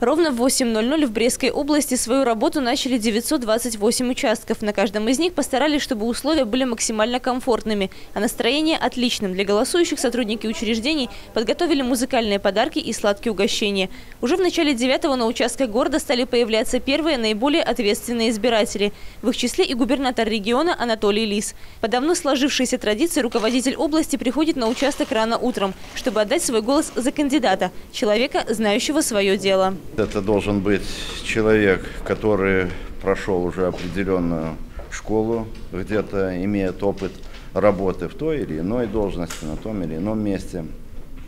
Ровно в 8.00 в Брестской области свою работу начали 928 участков. На каждом из них постарались, чтобы условия были максимально комфортными, а настроение отличным. Для голосующих сотрудники учреждений подготовили музыкальные подарки и сладкие угощения. Уже в начале 9 на участках города стали появляться первые наиболее ответственные избиратели. В их числе и губернатор региона Анатолий Лис. По давно сложившейся традиции руководитель области приходит на участок рано утром, чтобы отдать свой голос за кандидата, человека, знающего свое дело. Это должен быть человек, который прошел уже определенную школу, где-то имеет опыт работы в той или иной должности, на том или ином месте.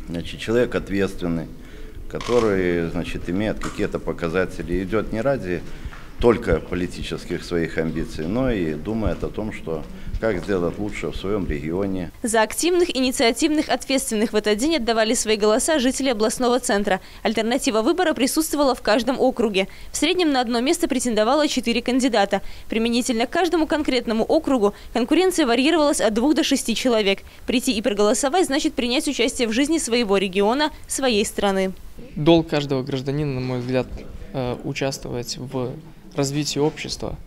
Значит, человек ответственный, который значит, имеет какие-то показатели, идет не ради только политических своих амбиций, но и думает о том, что как сделать лучше в своем регионе. За активных, инициативных, ответственных в этот день отдавали свои голоса жители областного центра. Альтернатива выбора присутствовала в каждом округе. В среднем на одно место претендовало четыре кандидата. Применительно к каждому конкретному округу конкуренция варьировалась от двух до шести человек. Прийти и проголосовать значит принять участие в жизни своего региона, своей страны. Долг каждого гражданина, на мой взгляд, э, участвовать в развитии общества.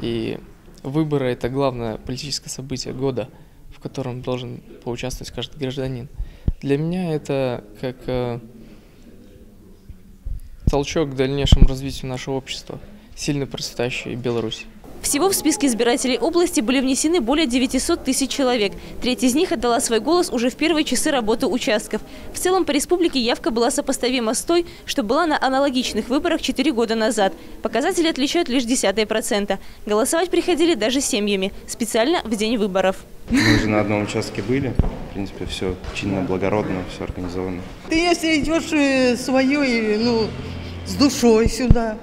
И выборы – это главное политическое событие года, в котором должен поучаствовать каждый гражданин. Для меня это как э, толчок к дальнейшему развитию нашего общества, сильно процветающей Беларуси. Всего в списке избирателей области были внесены более 900 тысяч человек. Треть из них отдала свой голос уже в первые часы работы участков. В целом по республике явка была сопоставима с той, что была на аналогичных выборах 4 года назад. Показатели отличают лишь десятые процента. Голосовать приходили даже семьями, специально в день выборов. Мы уже на одном участке были. В принципе, все чинно, благородно, все организовано. Ты если идешь э, свое, ну, с душой сюда,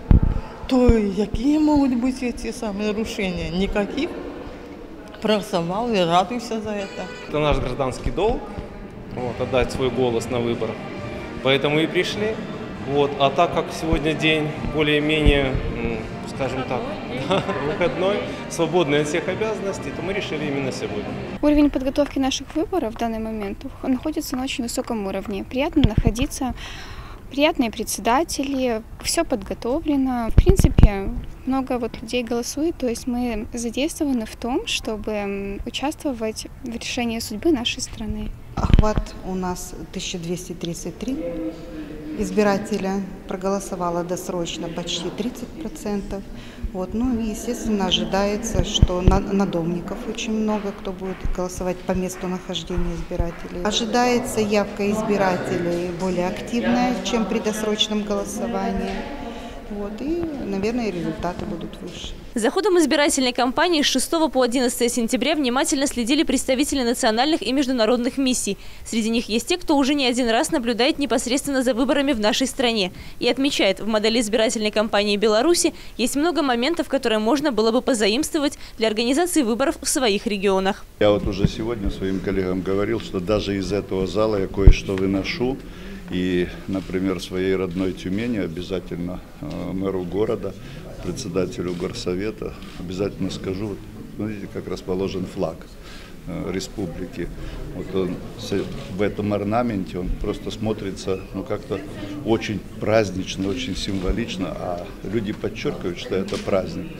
то які можуть бути ці самі нарушення? Никаких. Проголосовал и радуйся за это. Это наш гражданский долг, вот, отдать свой голос на выборах. Поэтому и пришли. Вот. А так как сегодня день более-менее, скажем так, выходной, свободный от всех обязанностей, то мы решили именно сегодня. Уровень подготовки наших выборов в данный момент находится на очень высоком уровне. Приятно находиться приятные председатели, все подготовлено. В принципе, много вот людей голосует, то есть мы задействованы в том, чтобы участвовать в решении судьбы нашей страны. Охват у нас 1233 избирателя, проголосовало досрочно почти 30%. Вот. Ну и, естественно, ожидается, что надомников очень много, кто будет голосовать по месту нахождения избирателей. Ожидается явка избирателей более активная, чем при досрочном голосовании. Вот, и, наверное, результаты будут выше. За ходом избирательной кампании с 6 по 11 сентября внимательно следили представители национальных и международных миссий. Среди них есть те, кто уже не один раз наблюдает непосредственно за выборами в нашей стране. И отмечает, в модели избирательной кампании Беларуси есть много моментов, которые можно было бы позаимствовать для организации выборов в своих регионах. Я вот уже сегодня своим коллегам говорил, что даже из этого зала я кое-что выношу. И, например, своей родной Тюмени обязательно э, мэру города, председателю горсовета обязательно скажу, смотрите, как расположен флаг э, республики. Вот он в этом орнаменте, он просто смотрится ну, как-то очень празднично, очень символично, а люди подчеркивают, что это праздник.